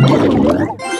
you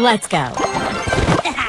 Let's go.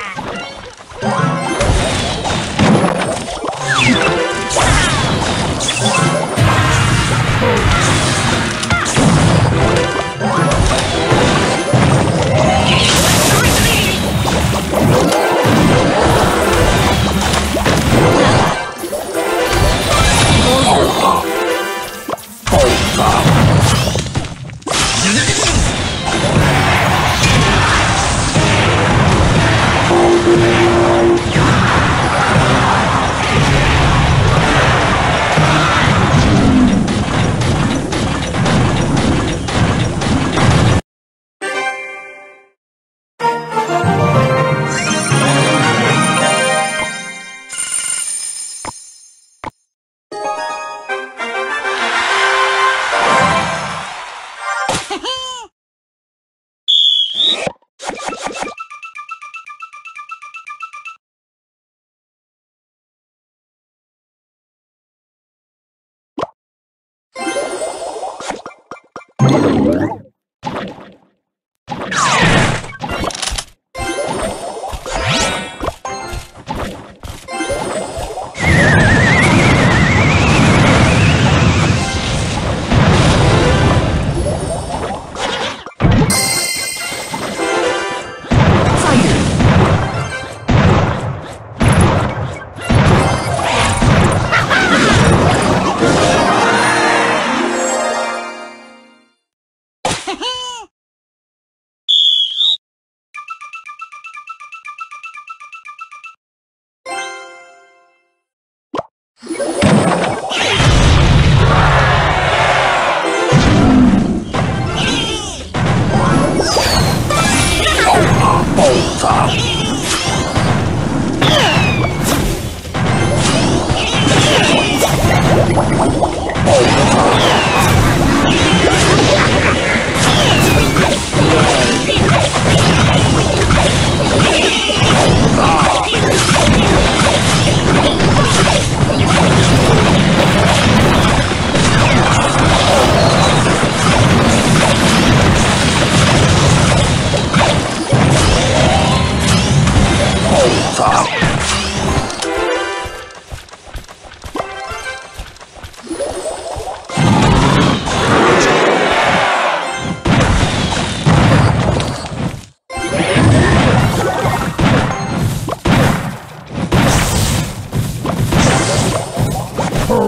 Bye.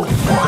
you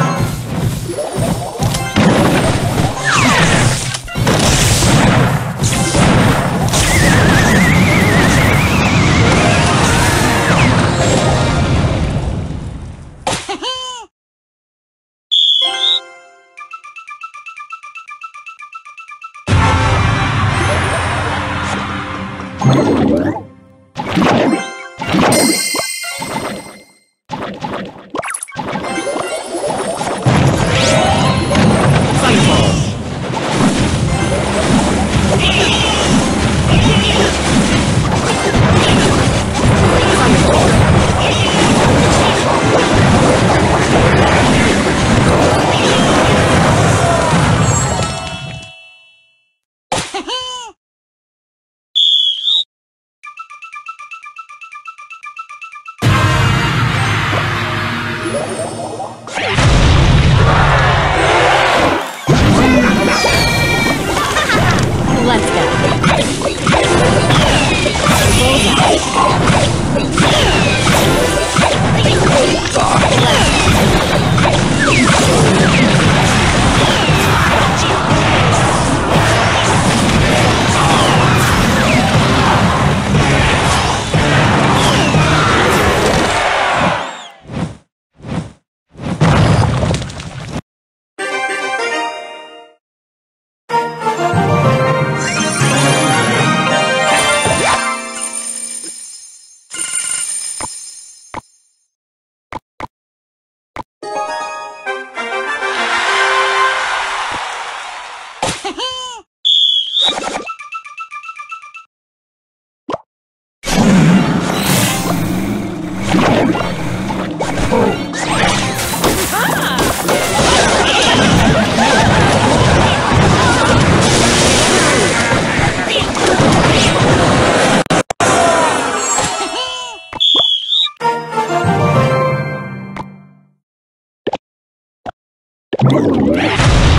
Música